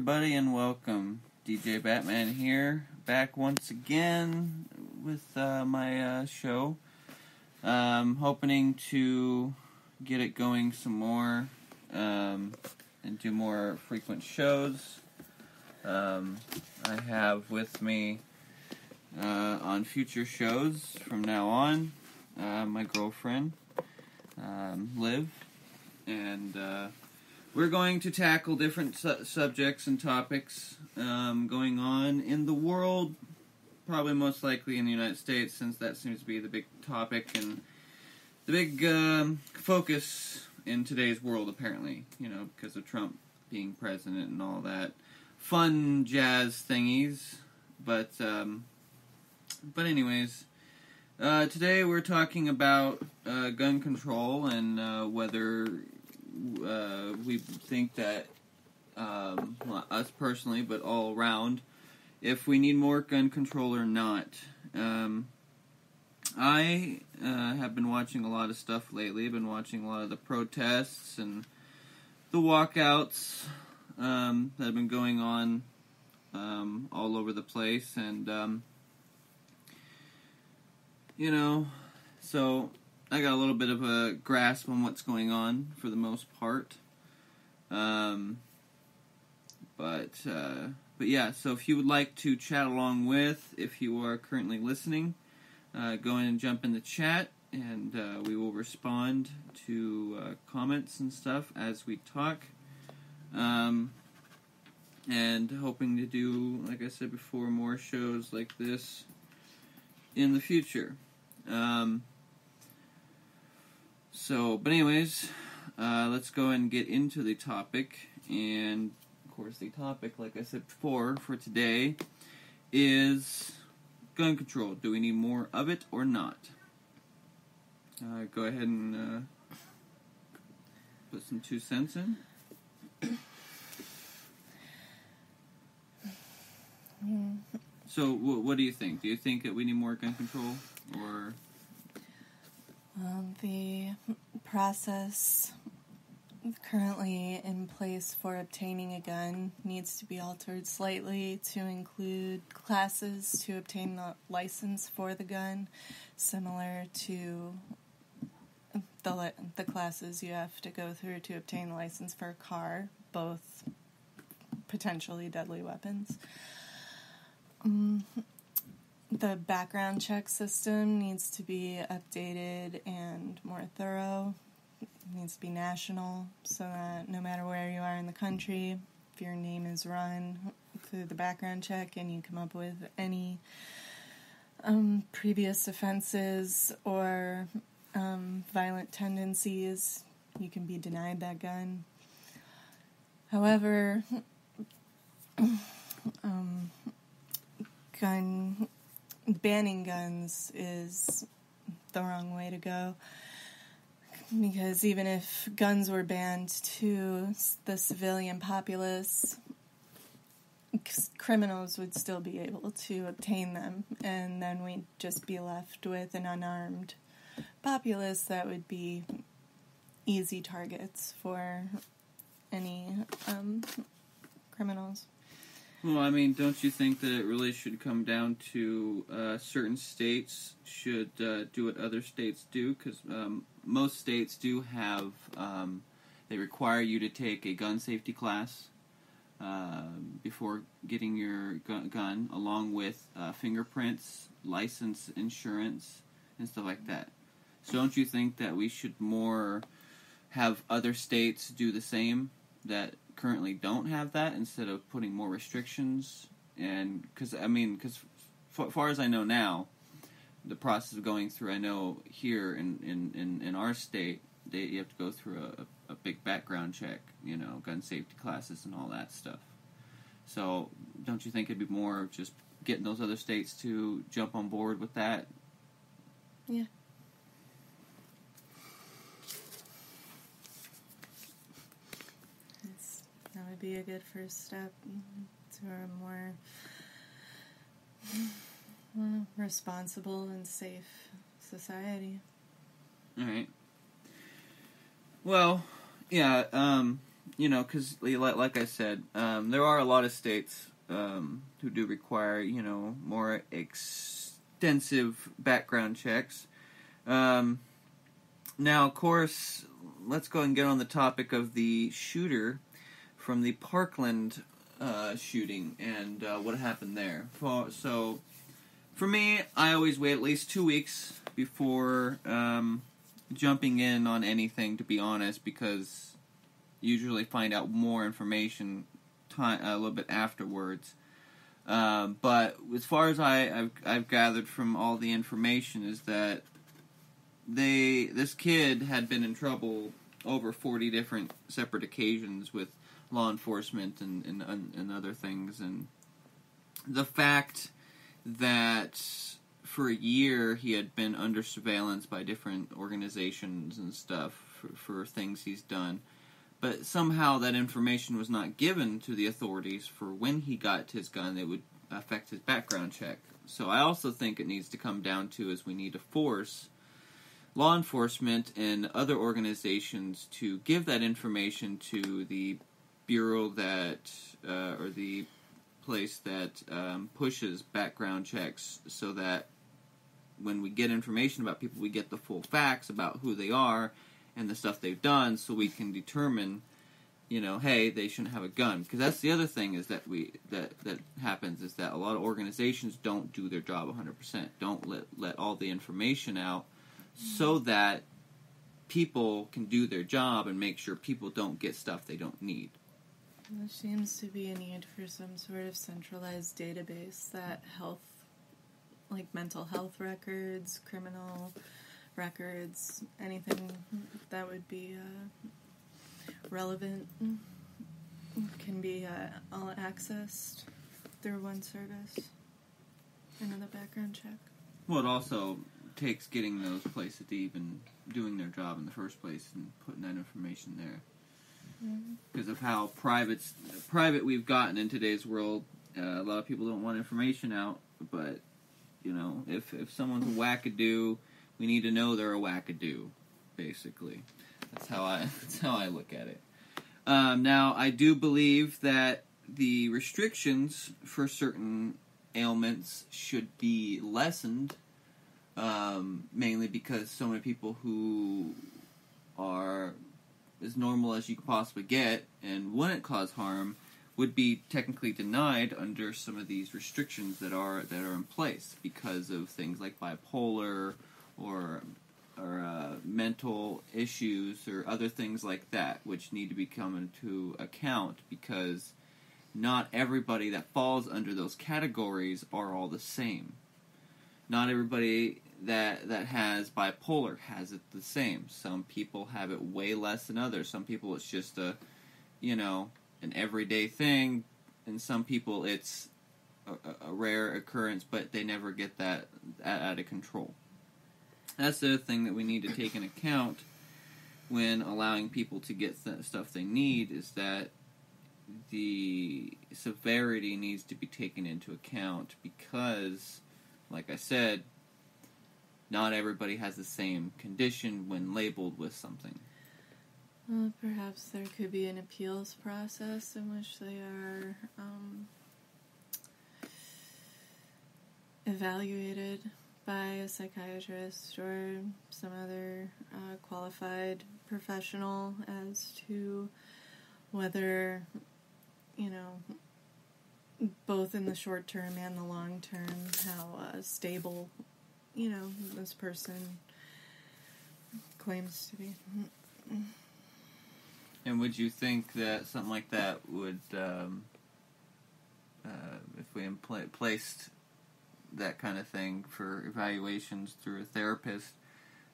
Everybody, and welcome. DJ Batman here, back once again with uh, my uh, show. Um, hoping to get it going some more um, and do more frequent shows. Um, I have with me uh, on future shows from now on uh, my girlfriend, um, Liv, and uh, we're going to tackle different su- subjects and topics um, going on in the world, probably most likely in the United States, since that seems to be the big topic and the big um, focus in today's world, apparently, you know, because of Trump being president and all that fun jazz thingies. But, um, but anyways, uh, today we're talking about uh, gun control and uh, whether uh, we think that um, well, us personally, but all around, if we need more gun control or not. Um, I uh, have been watching a lot of stuff lately. I've been watching a lot of the protests and the walkouts um, that have been going on um, all over the place, and um, you know, so I got a little bit of a grasp on what's going on for the most part. Um, but uh, but yeah, so if you would like to chat along with, if you are currently listening, uh, go in and jump in the chat, and uh, we will respond to uh, comments and stuff as we talk. Um, and hoping to do, like I said before, more shows like this in the future. Um, so, but anyways, uh, let's go and get into the topic. And of course, the topic, like I said before, for today is gun control. Do we need more of it or not? Uh, go ahead and uh, put some two cents in. So, wh- what do you think? Do you think that we need more gun control, or Um, the process currently in place for obtaining a gun needs to be altered slightly to include classes to obtain the license for the gun, similar to the the classes you have to go through to obtain the license for a car, both potentially deadly weapons. Um, the background check system needs to be updated and more thorough. It needs to be national so that no matter where you are in the country, if your name is run through the background check and you come up with any um, previous offenses or um, violent tendencies, you can be denied that gun. However, um, gun banning guns is the wrong way to go. Because even if guns were banned to the civilian populace criminals would still be able to obtain them. And then we'd just be left with an unarmed populace that would be easy targets for any um, criminals Well, I mean, don't you think that it really should come down to uh, certain states should uh, do what other states do? Because um, most states do have, um, they require you to take a gun safety class uh, before getting your gu- gun, along with uh, fingerprints, license, insurance, and stuff like that. So, don't you think that we should more have other states do the same that currently don't have that instead of putting more restrictions. And because i mean because f- far as i know now the process of going through i know here in, in, in, in our state they, you have to go through a, a big background check you know gun safety classes and all that stuff. So don't you think it'd be more just getting those other states to jump on board with that? Yeah. It's, that be a good first step to a more uh, responsible and safe society. All right. Well, yeah. Um, you know, because like I said, um, there are a lot of states um, who do require, you know, more extensive background checks. Um, now, of course, let's go and get on the topic of the shooter from the Parkland uh, shooting and uh, what happened there. So, for me, I always wait at least two weeks before um, jumping in on anything, to be honest, because usually find out more information time a little bit afterwards. Uh, but as far as I, have I've gathered from all the information is that they this kid had been in trouble over 40 different separate occasions with law enforcement and, and, and other things and the fact that for a year he had been under surveillance by different organizations and stuff for, for things he's done but somehow that information was not given to the authorities for when he got his gun that would affect his background check. So I also think it needs to come down to is we need to force law enforcement and other organizations to give that information to the bureau that uh, or the place that um, pushes background checks so that when we get information about people we get the full facts about who they are and the stuff they've done so we can determine you know hey they shouldn't have a gun. Because that's the other thing is that we that that happens is that a lot of organizations don't do their job 100% don't let let all the information out so that people can do their job and make sure people don't get stuff they don't need there seems to be a need for some sort of centralized database that health like mental health records criminal records, anything that would be uh, relevant can be uh, all accessed through one service. Another background check. Well, it also takes getting those places to even doing their job in the first place and putting that information there. Because mm-hmm. of how private private we've gotten in today's world, uh, a lot of people don't want information out. But you know, if if someone's a wackadoo we need to know they're a wackadoo, basically. That's how I that's how I look at it. Um, now, I do believe that the restrictions for certain ailments should be lessened, um, mainly because so many people who as normal as you could possibly get and wouldn't cause harm would be technically denied under some of these restrictions that are that are in place because of things like bipolar or or uh, mental issues or other things like that, which need to be come into account because not everybody that falls under those categories are all the same. Not everybody that that has bipolar has it the same. Some people have it way less than others. Some people it's just a you know an everyday thing, and some people it's a, a rare occurrence, but they never get that out of control. That's the thing that we need to take in account when allowing people to get the stuff they need is that the severity needs to be taken into account because, like I said, not everybody has the same condition when labeled with something. Well, perhaps there could be an appeals process in which they are um, evaluated by a psychiatrist or some other uh, qualified professional as to whether, you know, both in the short term and the long term, how uh, stable, you know, this person claims to be. And would you think that something like that would, um, uh, if we impl- placed that kind of thing for evaluations through a therapist.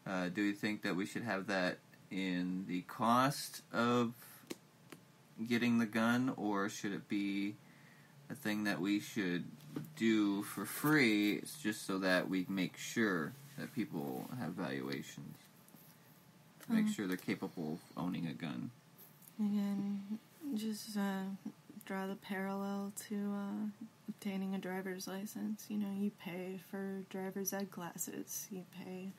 Uh, do you think that we should have that in the cost of getting the gun, or should it be a thing that we should do for free? It's just so that we make sure that people have valuations, make um, sure they're capable of owning a gun. Again, just uh, draw the parallel to uh, obtaining a driver's license. You know, you pay for driver's ed classes, you pay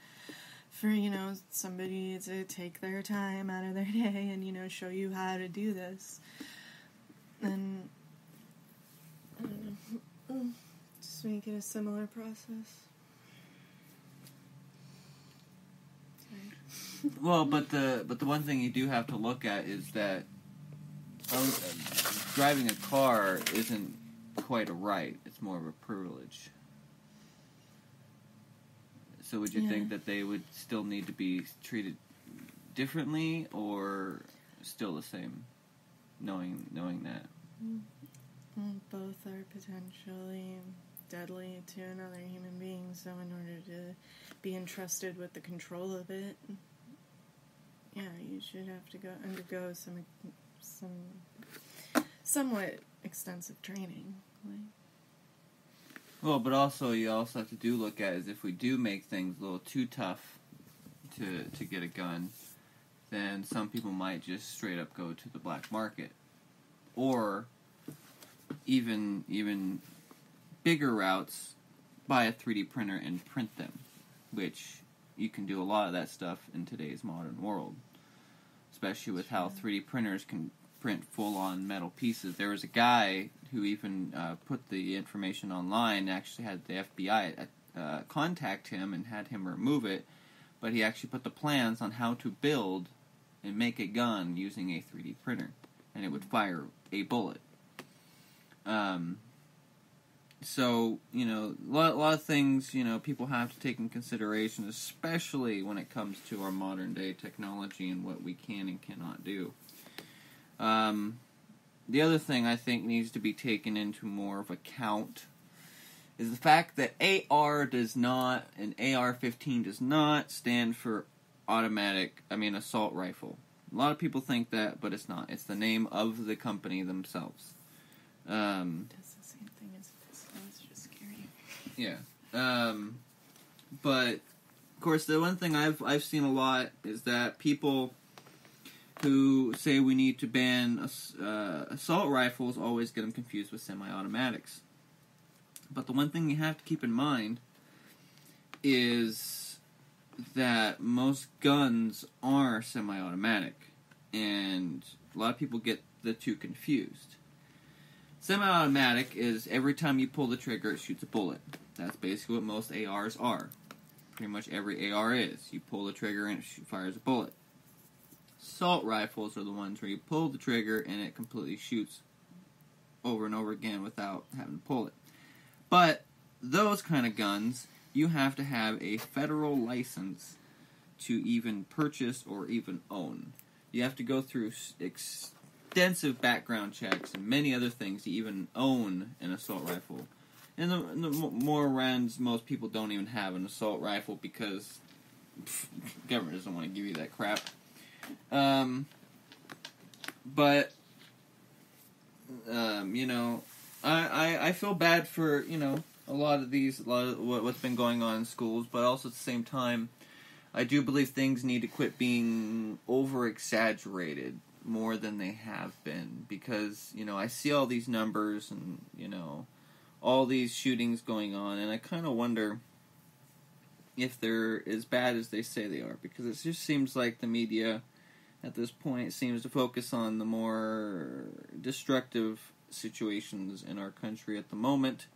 for you know somebody to take their time out of their day and you know show you how to do this and I don't know, just make it a similar process Sorry. Well, but the but the one thing you do have to look at is that own, uh, driving a car isn't quite a right; it's more of a privilege. So, would you Yeah. think that they would still need to be treated differently, or still the same? Knowing knowing that. Well, both are potentially deadly to another human being, so in order to be entrusted with the control of it, yeah, you should have to go undergo some some somewhat extensive training. Like, Well, but also you also have to do look at is if we do make things a little too tough to to get a gun, then some people might just straight up go to the black market, or even even bigger routes, buy a 3D printer and print them, which you can do a lot of that stuff in today's modern world, especially with how 3D printers can print full on metal pieces. There was a guy who even uh, put the information online, actually had the FBI uh, contact him and had him remove it, but he actually put the plans on how to build and make a gun using a 3D printer, and it would fire a bullet. Um, so you know, a lot, a lot of things you know people have to take in consideration, especially when it comes to our modern day technology and what we can and cannot do. Um, the other thing I think needs to be taken into more of account is the fact that AR does not and AR-15 does not stand for automatic. I mean, assault rifle. A lot of people think that, but it's not. It's the name of the company themselves. Um, does the same thing as pistol. It's just scary. yeah. Um, but of course, the one thing I've I've seen a lot is that people who say we need to ban ass- uh, assault rifles always get them confused with semi-automatics. But the one thing you have to keep in mind is that most guns are semi-automatic, and a lot of people get the two confused. Semi-automatic is every time you pull the trigger, it shoots a bullet. That's basically what most ARs are. Pretty much every AR is. You pull the trigger and it fires a bullet. Assault rifles are the ones where you pull the trigger and it completely shoots over and over again without having to pull it. But those kind of guns, you have to have a federal license to even purchase or even own. You have to go through extensive background checks and many other things to even own an assault rifle. And the, the more ends, most people don't even have an assault rifle because pff, government doesn't want to give you that crap. Um, but um, you know, I, I I feel bad for you know a lot of these a lot of what, what's been going on in schools, but also at the same time, I do believe things need to quit being over exaggerated more than they have been because you know I see all these numbers and you know all these shootings going on, and I kind of wonder if they're as bad as they say they are because it just seems like the media at this point seems to focus on the more destructive situations in our country at the moment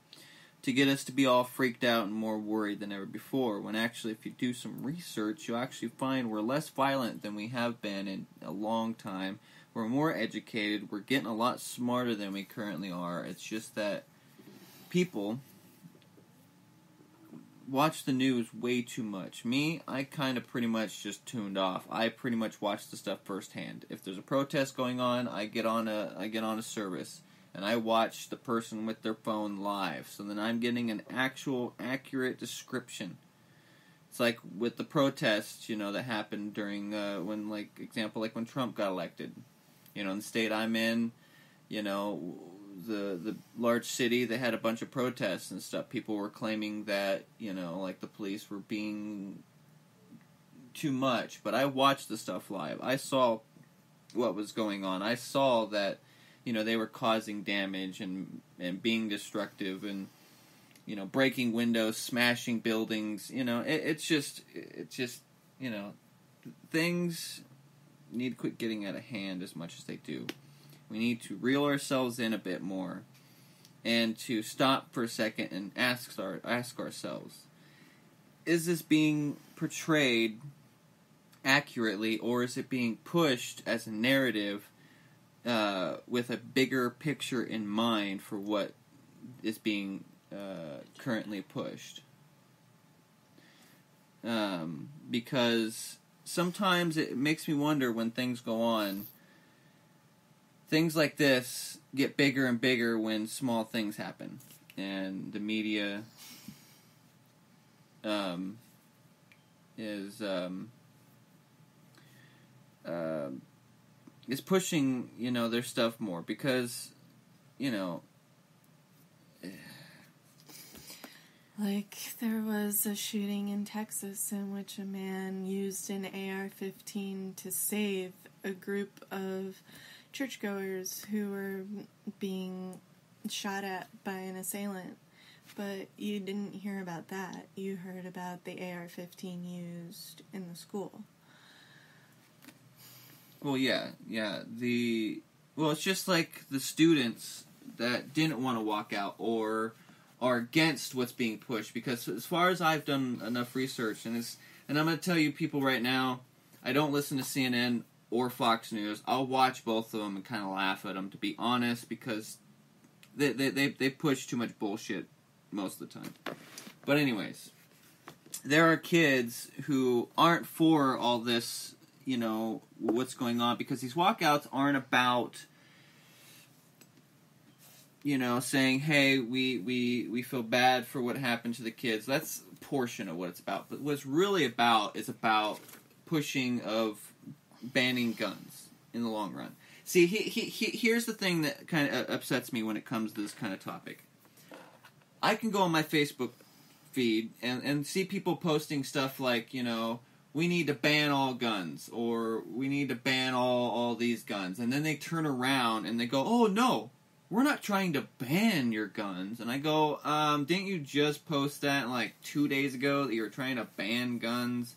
to get us to be all freaked out and more worried than ever before when actually if you do some research you'll actually find we're less violent than we have been in a long time we're more educated we're getting a lot smarter than we currently are it's just that people watch the news way too much. Me, I kind of pretty much just tuned off. I pretty much watch the stuff firsthand. If there's a protest going on, I get on a I get on a service and I watch the person with their phone live. So then I'm getting an actual accurate description. It's like with the protests, you know, that happened during uh, when like example like when Trump got elected. You know, in the state I'm in, you know, the the large city they had a bunch of protests and stuff people were claiming that you know like the police were being too much but i watched the stuff live i saw what was going on i saw that you know they were causing damage and and being destructive and you know breaking windows smashing buildings you know it, it's just it's just you know, things need to quit getting out of hand as much as they do. We need to reel ourselves in a bit more and to stop for a second and ask our, ask ourselves is this being portrayed accurately or is it being pushed as a narrative uh, with a bigger picture in mind for what is being uh, currently pushed. Um, because sometimes it makes me wonder when things go on things like this get bigger and bigger when small things happen. And the media um, is um, uh, is pushing you know their stuff more because you know Like, there was a shooting in Texas in which a man used an AR 15 to save a group of churchgoers who were being shot at by an assailant. But you didn't hear about that. You heard about the AR 15 used in the school. Well, yeah, yeah. The well, it's just like the students that didn't want to walk out or are against what's being pushed. Because as far as I've done enough research, and it's and I'm going to tell you, people right now, I don't listen to CNN or Fox News. I'll watch both of them and kind of laugh at them, to be honest, because they they they, they push too much bullshit most of the time. But anyways, there are kids who aren't for all this you know what's going on because these walkouts aren't about you know saying hey we we we feel bad for what happened to the kids. That's a portion of what it's about. But what's really about is about pushing of banning guns in the long run. See he, he, he, here's the thing that kind of upsets me when it comes to this kind of topic. I can go on my facebook feed and, and see people posting stuff like you know we need to ban all guns or we need to ban all all these guns. And then they turn around and they go oh no we're not trying to ban your guns. And i go um didn't you just post that like two days ago that you were trying to ban guns?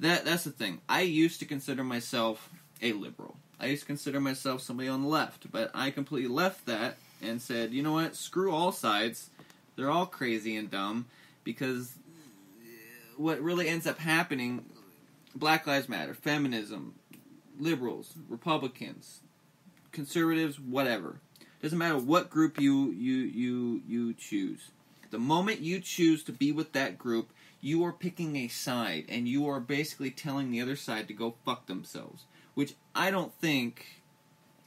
That that's the thing. I used to consider myself a liberal. I used to consider myself somebody on the left but i completely left that and said you know what? Screw all sides. They're all crazy and dumb because what really ends up happening Black Lives Matter, feminism, liberals, Republicans, conservatives, whatever. Doesn't matter what group you you you you choose. The moment you choose to be with that group, you are picking a side and you are basically telling the other side to go fuck themselves, which I don't think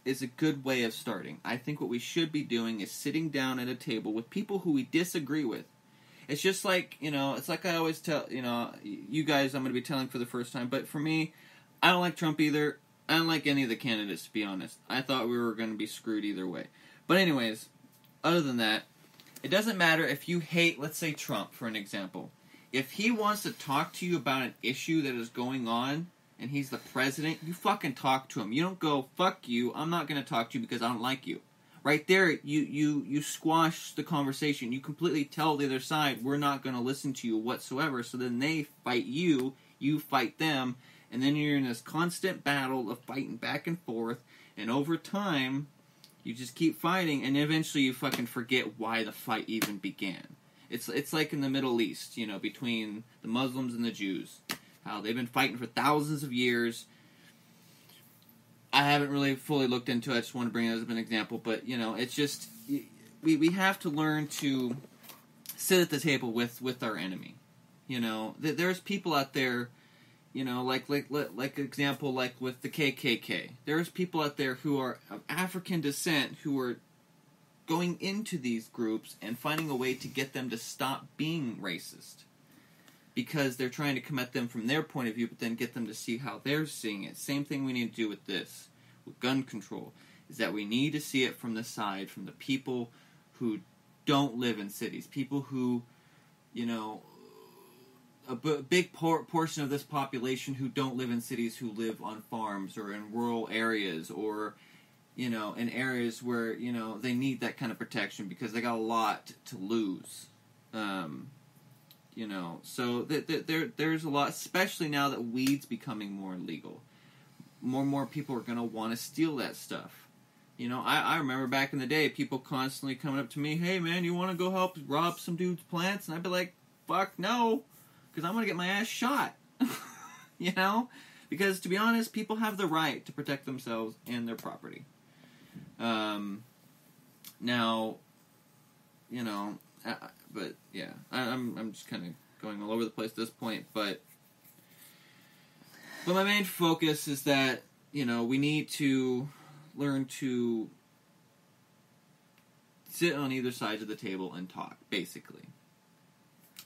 is a good way of starting. I think what we should be doing is sitting down at a table with people who we disagree with it's just like you know it's like i always tell you know you guys i'm going to be telling for the first time but for me i don't like trump either. I don't like any of the candidates to be honest. I thought we were going to be screwed either way. But anyways other than that it doesn't matter if you hate let's say trump for an example. If he wants to talk to you about an issue that is going on and he's the president you fucking talk to him. You don't go fuck you. I'm not going to talk to you because i don't like you right there you you you squash the conversation. You completely tell the other side we're not going to listen to you whatsoever. So then they fight you you fight them and then you're in this constant battle of fighting back and forth and over time you just keep fighting and eventually you fucking forget why the fight even began. It's it's like in the middle east you know between the muslims and the jews how they've been fighting for thousands of years I haven't really fully looked into it. I just want to bring it as an example, but you know, it's just we we have to learn to sit at the table with with our enemy. You know, there's people out there, you know, like like like example like with the KKK. There's people out there who are of African descent who are going into these groups and finding a way to get them to stop being racist because they're trying to come at them from their point of view, but then get them to see how they're seeing it. Same thing we need to do with this, with gun control, is that we need to see it from the side, from the people who don't live in cities, people who, you know, a b- big por- portion of this population who don't live in cities, who live on farms or in rural areas or, you know, in areas where, you know, they need that kind of protection because they got a lot to lose. Um, You know, so th- th- there there's a lot, especially now that weed's becoming more legal. More and more people are going to want to steal that stuff. You know, I, I remember back in the day, people constantly coming up to me, "Hey man, you want to go help rob some dude's plants?" And I'd be like, "Fuck no," because I'm gonna get my ass shot. you know, because to be honest, people have the right to protect themselves and their property. Um, now, you know, I, but yeah, I, I'm I'm just kind of going all over the place at this point, but but my main focus is that you know we need to learn to sit on either sides of the table and talk, basically.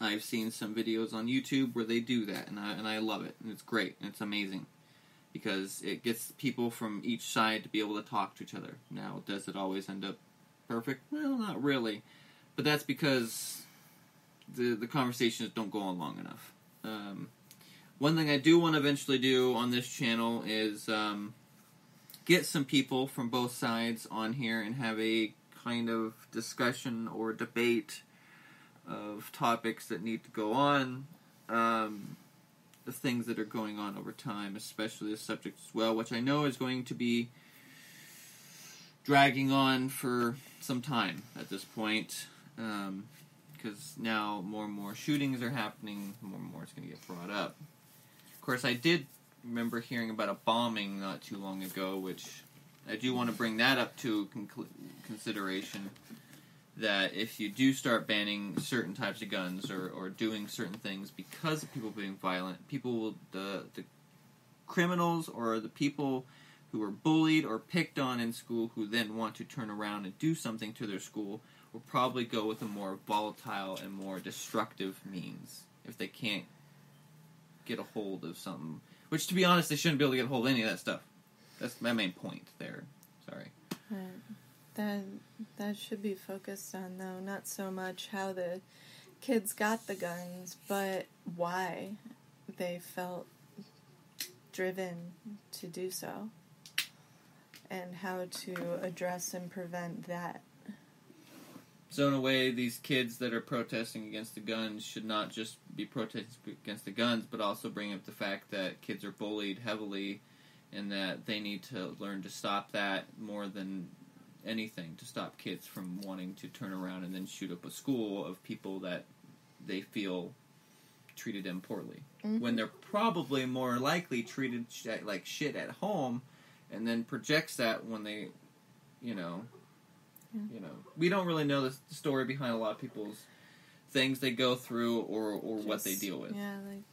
I've seen some videos on YouTube where they do that, and I and I love it, and it's great, and it's amazing because it gets people from each side to be able to talk to each other. Now, does it always end up perfect? Well, not really, but that's because the the conversations don't go on long enough. Um, one thing I do want to eventually do on this channel is um, get some people from both sides on here and have a kind of discussion or debate of topics that need to go on, um, the things that are going on over time, especially the subject as well, which I know is going to be dragging on for some time at this point, because um, now more and more shootings are happening, more and more is going to get brought up. Of course, I did remember hearing about a bombing not too long ago, which I do want to bring that up to consideration that if you do start banning certain types of guns or, or doing certain things because of people being violent, people will the the criminals or the people who were bullied or picked on in school who then want to turn around and do something to their school will probably go with a more volatile and more destructive means if they can't get a hold of something. Which, to be honest, they shouldn't be able to get a hold of any of that stuff. That's my main point there. Sorry. Right. That that should be focused on though, not so much how the kids got the guns, but why they felt driven to do so, and how to address and prevent that. So in a way, these kids that are protesting against the guns should not just be protesting against the guns, but also bring up the fact that kids are bullied heavily, and that they need to learn to stop that more than anything to stop kids from wanting to turn around and then shoot up a school of people that they feel treated them poorly Mhm. when they're probably more likely treated sh- like shit at home and then projects that when they you know Yeah. you know we don't really know the story behind a lot of people's things they go through or or what they deal with Yeah, like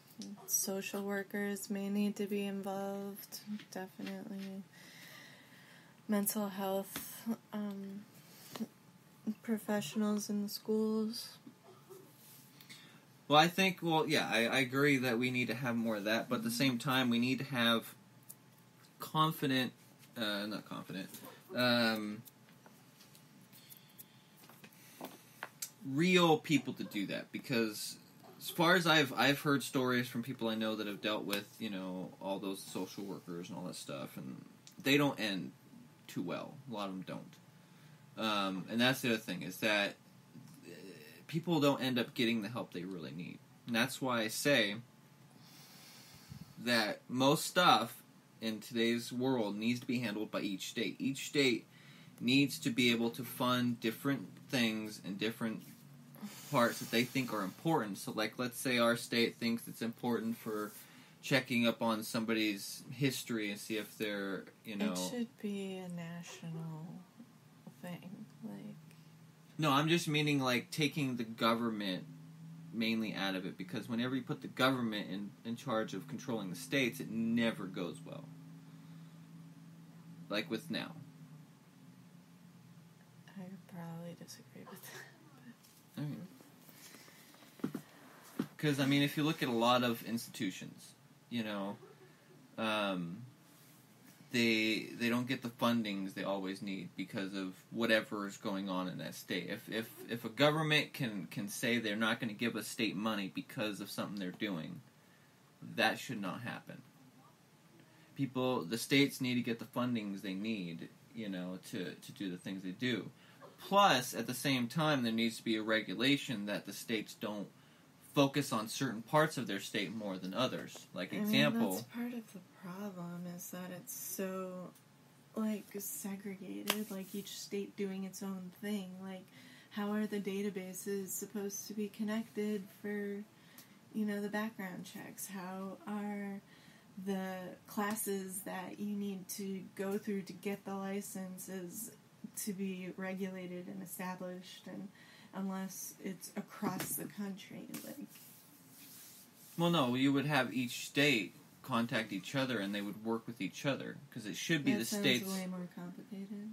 social workers may need to be involved. Definitely, mental health um, professionals in the schools. Well, I think, well, yeah, I, I agree that we need to have more of that, but at the same time, we need to have confident, uh, not confident, um, real people to do that because as far as I've I've heard stories from people I know that have dealt with you know all those social workers and all that stuff and they don't end too well. A lot of them don't. Um, and that's the other thing is that uh, people don't end up getting the help they really need. And that's why I say that most stuff in today's world needs to be handled by each state. Each state needs to be able to fund different things and different parts that they think are important. So, like, let's say our state thinks it's important for checking up on somebody's history and see if they're, you know. It should be a national thing. Like, No, I'm just meaning like taking the government mainly out of it because whenever you put the government in, in charge of controlling the states, it never goes well. Like with now. I probably disagree with that. Because I mean, if you look at a lot of institutions, you know, um, they they don't get the fundings they always need because of whatever is going on in that state. If if if a government can can say they're not going to give a state money because of something they're doing, that should not happen. People, the states need to get the fundings they need, you know, to to do the things they do. Plus, at the same time, there needs to be a regulation that the states don't focus on certain parts of their state more than others. Like I mean, example, that's part of the problem is that it's so like segregated. Like each state doing its own thing. Like how are the databases supposed to be connected for you know the background checks? How are the classes that you need to go through to get the licenses to be regulated and established and unless it's across the country like well, no, you would have each state contact each other and they would work with each other because it should be that the sounds states. way more complicated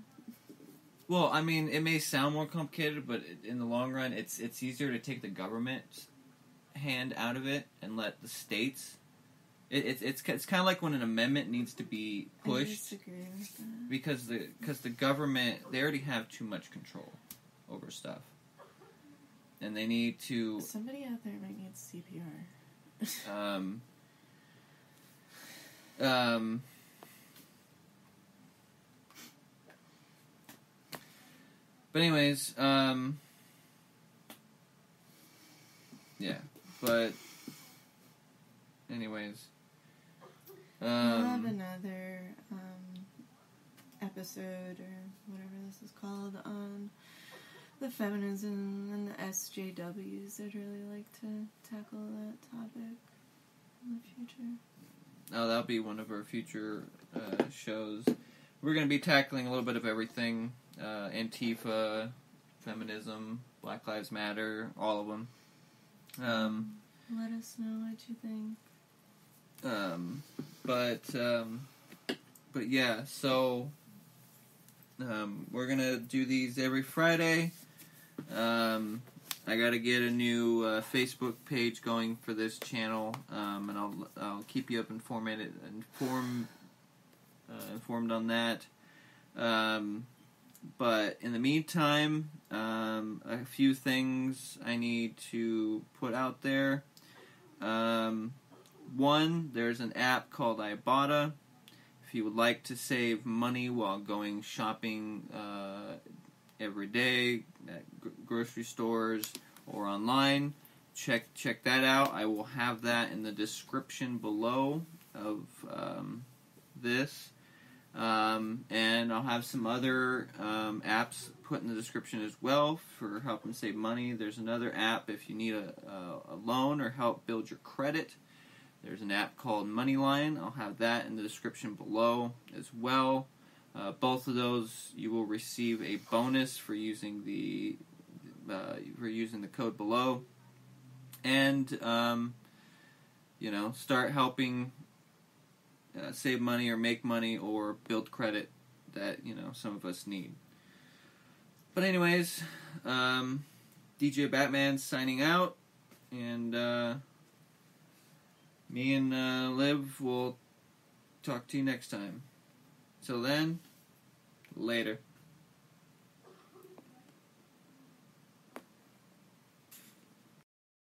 Well, I mean, it may sound more complicated, but in the long run, it's it's easier to take the government's hand out of it and let the states. It, it's it's it's kind of like when an amendment needs to be I pushed disagree with that. because the because the government they already have too much control over stuff, and they need to Somebody out there might need CPR. um, um, but anyways, um, yeah, but anyways, we'll have um, another um, episode or whatever this is called on the feminism and the SJWs. I'd really like to tackle that topic in the future. oh, that'll be one of our future uh, shows. We're gonna be tackling a little bit of everything: uh, Antifa, feminism, Black Lives Matter, all of them. Um, Let us know what you think. Um, but um, but yeah, so um, we're gonna do these every Friday. Um, I gotta get a new uh, Facebook page going for this channel, um, and I'll I'll keep you up informed inform uh, informed on that. Um, but in the meantime, um, a few things I need to put out there. Um, one, there's an app called Ibotta. If you would like to save money while going shopping uh, every day at gr- grocery stores or online, check check that out. I will have that in the description below of um, this. Um, and I'll have some other um, apps put in the description as well for helping save money. There's another app if you need a, a, a loan or help build your credit. There's an app called MoneyLion. I'll have that in the description below as well. Uh, both of those you will receive a bonus for using the uh, for using the code below, and um, you know start helping uh, save money or make money or build credit that you know some of us need. But anyways, um, DJ Batman signing out, and uh, me and uh, Liv will talk to you next time. Till then, later.